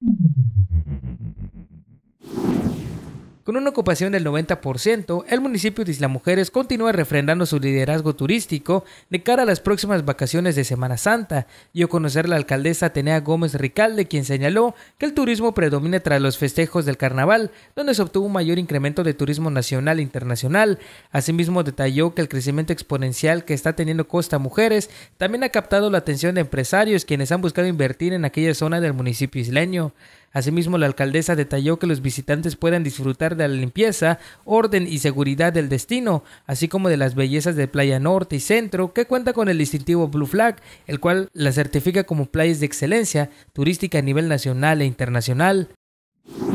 Thank you. Con una ocupación del 90%, el municipio de Isla Mujeres continúa refrendando su liderazgo turístico de cara a las próximas vacaciones de Semana Santa, y a conocer la alcaldesa Atenea Gómez Ricalde, quien señaló que el turismo predomina tras los festejos del carnaval, donde se obtuvo un mayor incremento de turismo nacional e internacional. Asimismo, detalló que el crecimiento exponencial que está teniendo Costa Mujeres también ha captado la atención de empresarios quienes han buscado invertir en aquella zona del municipio isleño. Asimismo, la alcaldesa detalló que los visitantes puedan disfrutar de la limpieza, orden y seguridad del destino, así como de las bellezas de Playa Norte y Centro, que cuenta con el distintivo Blue Flag, el cual la certifica como playas de excelencia turística a nivel nacional e internacional.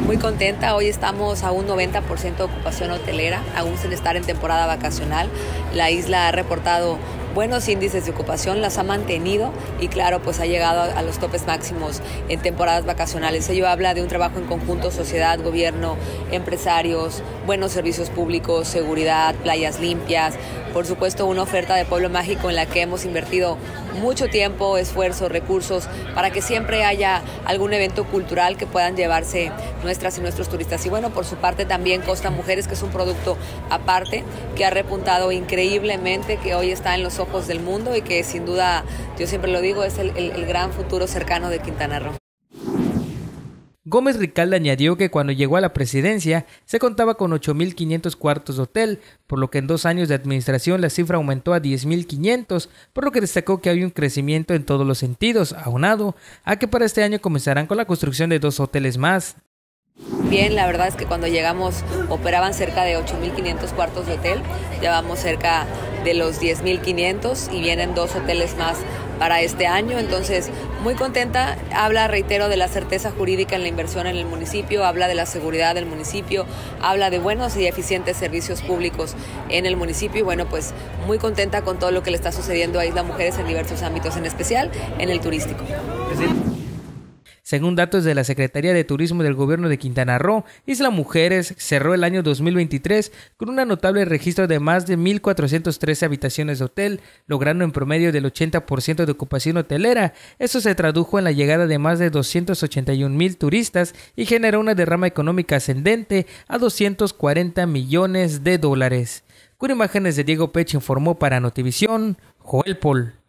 Muy contenta, hoy estamos a un 90% de ocupación hotelera, aún sin estar en temporada vacacional. La isla ha reportado buenos índices de ocupación, las ha mantenido y claro, pues ha llegado a los topes máximos en temporadas vacacionales. Ello habla de un trabajo en conjunto, sociedad, gobierno, empresarios, buenos servicios públicos, seguridad, playas limpias, por supuesto una oferta de pueblo mágico en la que hemos invertido mucho tiempo, esfuerzo, recursos para que siempre haya algún evento cultural que puedan llevarse nuestras y nuestros turistas. Y bueno, por su parte también Costa Mujeres, que es un producto aparte que ha repuntado increíblemente, que hoy está en los ojos del mundo y que sin duda, yo siempre lo digo, es el, el gran futuro cercano de Quintana Roo. Gómez Ricalde añadió que cuando llegó a la presidencia se contaba con 8.500 cuartos de hotel, por lo que en dos años de administración la cifra aumentó a 10.500, por lo que destacó que hay un crecimiento en todos los sentidos, aunado a que para este año comenzarán con la construcción de dos hoteles más. Bien, la verdad es que cuando llegamos operaban cerca de 8.500 cuartos de hotel, llevamos cerca de los 10.500 y vienen dos hoteles más para este año, entonces muy contenta, habla, reitero, de la certeza jurídica en la inversión en el municipio, habla de la seguridad del municipio, habla de buenos y eficientes servicios públicos en el municipio. Y bueno, pues muy contenta con todo lo que le está sucediendo a Isla Mujeres en diversos ámbitos, en especial en el turístico. Según datos de la Secretaría de Turismo del Gobierno de Quintana Roo, Isla Mujeres cerró el año 2023 con un notable registro de más de 1.413 habitaciones de hotel, logrando en promedio del 80% de ocupación hotelera. Eso se tradujo en la llegada de más de 281 mil turistas y generó una derrama económica ascendente a 240 millones de dólares. Con imágenes de Diego Pech informó para Notivisión, Joel Paul.